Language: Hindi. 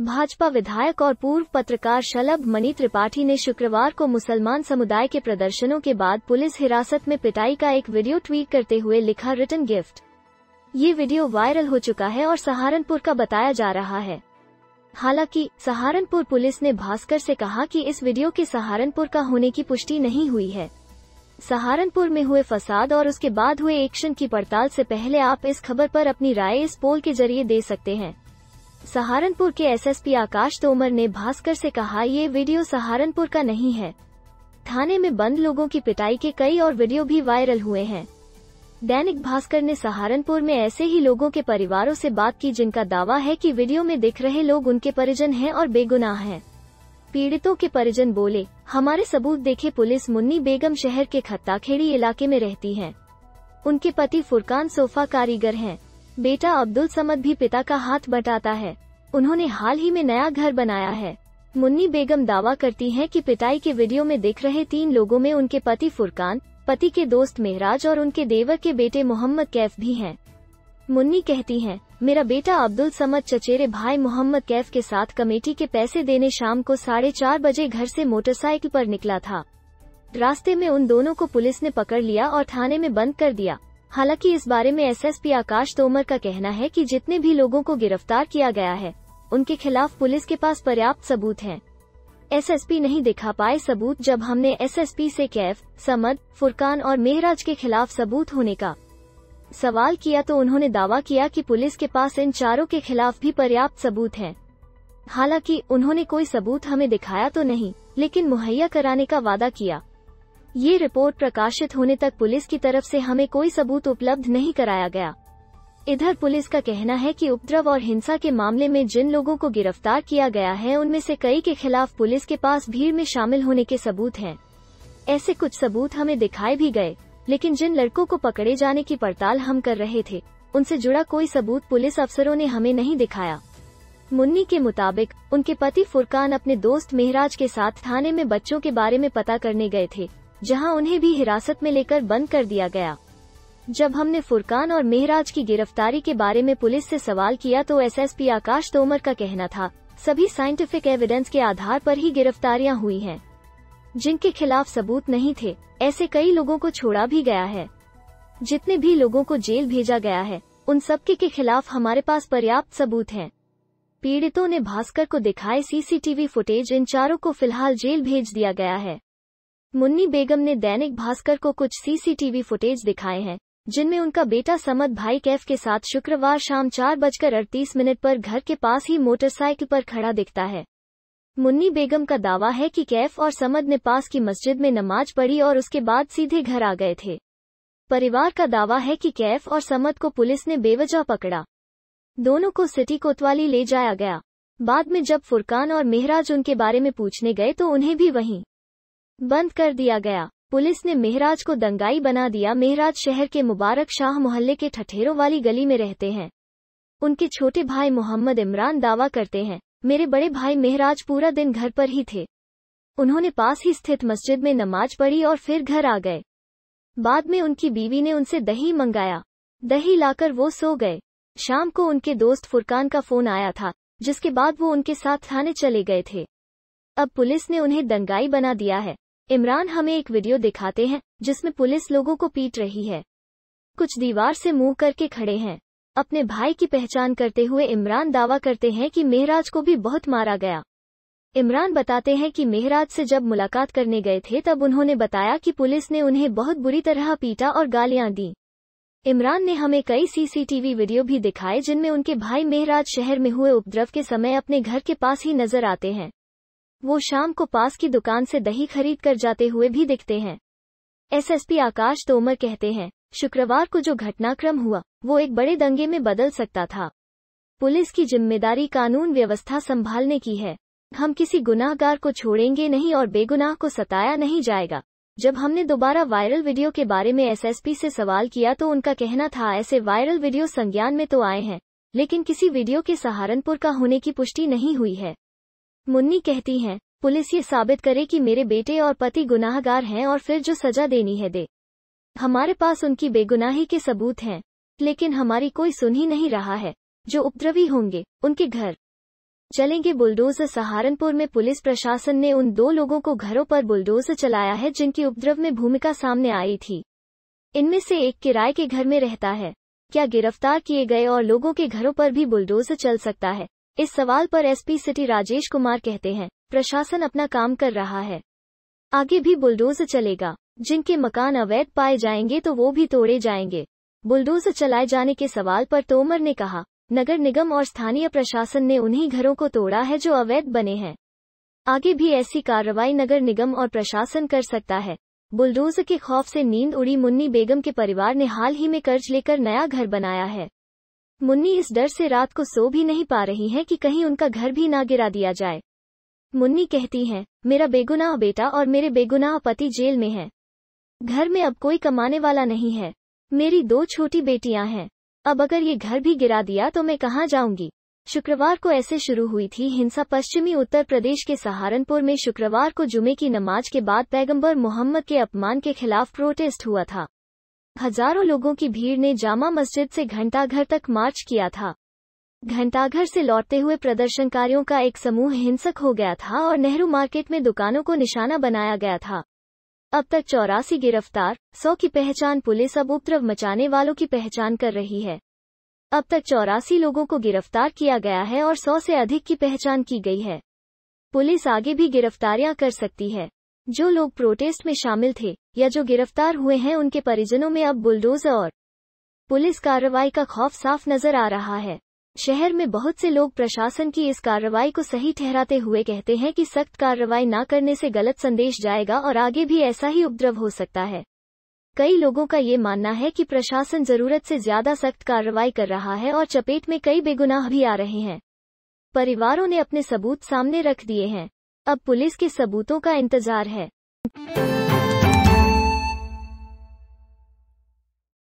भाजपा विधायक और पूर्व पत्रकार शलभ मणि त्रिपाठी ने शुक्रवार को मुसलमान समुदाय के प्रदर्शनों के बाद पुलिस हिरासत में पिटाई का एक वीडियो ट्वीट करते हुए लिखा रिटर्न गिफ्ट। ये वीडियो वायरल हो चुका है और सहारनपुर का बताया जा रहा है। हालाँकि, सहारनपुर पुलिस ने भास्कर से कहा कि इस वीडियो के सहारनपुर का होने की पुष्टि नहीं हुई है। सहारनपुर में हुए फसाद और उसके बाद हुए एक्शन की पड़ताल से पहले आप इस खबर पर अपनी राय इस पोल के ज़रिए दे सकते हैं। सहारनपुर के एसएसपी आकाश तोमर ने भास्कर से कहा, ये वीडियो सहारनपुर का नहीं है। थाने में बंद लोगों की पिटाई के कई और वीडियो भी वायरल हुए हैं। दैनिक भास्कर ने सहारनपुर में ऐसे ही लोगों के परिवारों से बात की जिनका दावा है कि वीडियो में दिख रहे लोग उनके परिजन हैं और बेगुनाह हैं। पीड़ितों के परिजन बोले, हमारे सबूत देखे पुलिस मुन्नी बेगम शहर के खत्ताखेड़ी इलाके में रहती हैं। उनके पति फुरकान सोफा कारीगर हैं। बेटा अब्दुल समद भी पिता का हाथ बटाता है। उन्होंने हाल ही में नया घर बनाया है। मुन्नी बेगम दावा करती हैं कि पिटाई के वीडियो में दिख रहे तीन लोगों में उनके पति फुरकान, पति के दोस्त मेहराज और उनके देवर के बेटे मोहम्मद कैफ भी हैं। मुन्नी कहती हैं मेरा बेटा अब्दुल समद चचेरे भाई मोहम्मद कैफ के साथ कमेटी के पैसे देने शाम को साढ़े चार बजे घर से मोटरसाइकिल पर निकला था रास्ते में उन दोनों को पुलिस ने पकड़ लिया और थाने में बंद कर दिया हालाँकि इस बारे में एसएसपी आकाश तोमर का कहना है कि जितने भी लोगों को गिरफ़्तार किया गया है, उनके खिलाफ पुलिस के पास पर्याप्त सबूत हैं। एसएसपी नहीं दिखा पाए सबूत जब हमने एसएसपी से कैफ, समद, फुरकान और मेहराज के खिलाफ सबूत होने का सवाल किया तो उन्होंने दावा किया कि पुलिस के पास इन चारों के खिलाफ भी पर्याप्त सबूत हैं। हालाँकि उन्होंने कोई सबूत हमें दिखाया तो नहीं, लेकिन मुहैया कराने का वादा किया ये रिपोर्ट प्रकाशित होने तक पुलिस की तरफ़ से हमें कोई सबूत उपलब्ध नहीं कराया गया इधर पुलिस का कहना है कि उपद्रव और हिंसा के मामले में जिन लोगों को गिरफ़्तार किया गया है, उनमें से कई के खिलाफ पुलिस के पास भीड़ में शामिल होने के सबूत हैं। ऐसे कुछ सबूत हमें दिखाए भी गए लेकिन जिन लड़कों को पकड़े जाने की पड़ताल हम कर रहे थे, उनसे जुड़ा कोई सबूत पुलिस अफसरों ने हमें नहीं दिखाया। मुन्नी के मुताबिक, उनके पति फुरकान अपने दोस्त मेहराज के साथ थाने में बच्चों के बारे में पता करने गए थे, जहाँ उन्हें भी हिरासत में लेकर बंद कर दिया गया। जब हमने फुरकान और मेहराज की गिरफ्तारी के बारे में पुलिस से सवाल किया तो एसएसपी आकाश तोमर का कहना था, सभी साइंटिफिक एविडेंस के आधार पर ही गिरफ्तारियाँ हुई हैं। जिनके खिलाफ सबूत नहीं थे, ऐसे कई लोगों को छोड़ा भी गया है। जितने भी लोगों को जेल भेजा गया है, उन सबके के खिलाफ हमारे पास पर्याप्त सबूत हैं। पीड़ितों ने भास्कर को दिखाए सीसीटीवी फुटेज, इन चारों को फ़िलहाल जेल भेज दिया गया है। मुन्नी बेगम ने दैनिक भास्कर को कुछ सीसीटीवी फुटेज दिखाए हैं, जिनमें उनका बेटा समद भाई कैफ के साथ शुक्रवार शाम चार बजकर अड़तीस मिनट पर घर के पास ही मोटरसाइकिल पर खड़ा दिखता है। मुन्नी बेगम का दावा है कि कैफ और समद ने पास की मस्जिद में नमाज़ पढ़ी और उसके बाद सीधे घर आ गए थे। परिवार का दावा है कि कैफ और समद को पुलिस ने बेवजह पकड़ा। दोनों को सिटी कोतवाली ले जाया गया। बाद में जब फुरकान और मेहराज उनके बारे में पूछने गए तो उन्हें भी वहीं बंद कर दिया गया। पुलिस ने मेहराज को दंगाई बना दिया। मेहराज शहर के मुबारक शाह मोहल्ले के ठठेरों वाली गली में रहते हैं। उनके छोटे भाई मोहम्मद इमरान दावा करते हैं। मेरे बड़े भाई मेहराज पूरा दिन घर पर ही थे। उन्होंने पास ही स्थित मस्जिद में नमाज़ पढ़ी और फिर घर आ गए। बाद में उनकी बीवी ने उनसे दही मंगाया। दही लाकर वो सो गए। शाम को उनके दोस्त फुरकान का फ़ोन आया था, जिसके बाद वो उनके साथ थाने चले गए थे। अब पुलिस ने उन्हें दंगाई बना दिया है। इमरान हमें एक वीडियो दिखाते हैं, जिसमें पुलिस लोगों को पीट रही है। कुछ दीवार से मुँह करके खड़े हैं। अपने भाई की पहचान करते हुए इमरान दावा करते हैं कि मेहराज को भी बहुत मारा गया। इमरान बताते हैं कि मेहराज से जब मुलाकात करने गए थे तब उन्होंने बताया कि पुलिस ने उन्हें बहुत बुरी तरह पीटा और गालियाँ दी। इमरान ने हमें कई सीसीटीवी वीडियो भी दिखाए जिनमें उनके भाई मेहराज शहर में हुए उपद्रव के समय अपने घर के पास ही नज़र आते हैं। वो शाम को पास की दुकान से दही खरीद कर जाते हुए भी दिखते हैं। एसएसपी आकाश तोमर कहते हैं, शुक्रवार को जो घटनाक्रम हुआ वो एक बड़े दंगे में बदल सकता था। पुलिस की ज़िम्मेदारी कानून व्यवस्था संभालने की है। हम किसी गुनाहगार को छोड़ेंगे नहीं और बेगुनाह को सताया नहीं जाएगा। जब हमने दोबारा वायरल वीडियो के बारे में एसएसपी से सवाल किया तो उनका कहना था, ऐसे वायरल वीडियो संज्ञान में तो आए हैं, लेकिन किसी वीडियो के सहारनपुर का होने की पुष्टि नहीं हुई है। मुन्नी कहती हैं, पुलिस ये साबित करे कि मेरे बेटे और पति गुनाहगार हैं और फिर जो सजा देनी है दे। हमारे पास उनकी बेगुनाही के सबूत हैं। लेकिन हमारी कोई सुन ही नहीं रहा है, जो उपद्रवी होंगे, उनके घर। चलेंगे बुलडोजर सहारनपुर में पुलिस प्रशासन ने उन दो लोगों को घरों पर बुलडोजर चलाया है, जिनकी उपद्रव में भूमिका सामने आई थी। इनमें से एक किराए के घर में रहता है। क्या गिरफ़्तार किए गए और लोगों के घरों पर भी बुलडोजर चल सकता है? इस सवाल पर एसपी सिटी राजेश कुमार कहते हैं। प्रशासन अपना काम कर रहा है। आगे भी बुलडोजर चलेगा। जिनके मकान अवैध पाए जाएँगे तो वो भी तोड़े जाएँगे। बुलडोजर चलाए जाने के सवाल पर तोमर ने कहा, नगर निगम और स्थानीय प्रशासन ने उन्हीं घरों को तोड़ा है जो अवैध बने हैं। आगे भी ऐसी कार्रवाई नगर निगम और प्रशासन कर सकता है। बुलडोजर के खौफ से नींद उड़ी मुन्नी बेगम के परिवार ने हाल ही में कर्ज लेकर नया घर बनाया है। मुन्नी इस डर से रात को सो भी नहीं पा रही हैं कि कहीं उनका घर भी ना गिरा दिया जाए। मुन्नी कहती हैं, मेरा बेगुनाह बेटा और मेरे बेगुनाह पति जेल में है। घर में अब कोई कमाने वाला नहीं है। मेरी दो छोटी बेटियाँ हैं। अब अगर ये घर भी गिरा दिया तो मैं कहाँ जाऊँगी? शुक्रवार को ऐसे शुरू हुई थी हिंसा पश्चिमी उत्तर प्रदेश के सहारनपुर में शुक्रवार को जुमे की नमाज़ के बाद पैगंबर मोहम्मद के अपमान के खिलाफ प्रोटेस्ट हुआ था। हज़ारों लोगों की भीड़ ने जामा मस्जिद से घंटाघर तक मार्च किया था। घंटाघर से लौटते हुए प्रदर्शनकारियों का एक समूह हिंसक हो गया था और नेहरू मार्केट में दुकानों को निशाना बनाया गया था। अब तक चौरासी गिरफ़्तार, सौ की पहचान पुलिस अब उपद्रव मचाने वालों की पहचान कर रही है। अब तक चौरासी लोगों को गिरफ़्तार किया गया है और सौ से अधिक की पहचान की गई है। पुलिस आगे भी गिरफ्तारियाँ कर सकती है। जो लोग प्रोटेस्ट में शामिल थे, या जो गिरफ़्तार हुए हैं उनके परिजनों में अब बुलडोजर और पुलिस कार्रवाई का खौफ साफ़ नज़र आ रहा है। शहर में बहुत से लोग प्रशासन की इस कार्रवाई को सही ठहराते हुए कहते हैं कि सख्त कार्रवाई न करने से गलत संदेश जाएगा और आगे भी ऐसा ही उपद्रव हो सकता है। कई लोगों का ये मानना है कि प्रशासन ज़रूरत से ज़्यादा सख्त कार्रवाई कर रहा है और चपेट में कई बेगुनाह भी आ रहे हैं। परिवारों ने अपने सबूत सामने रख दिए हैं। अब पुलिस के सबूतों का इंतज़ार है।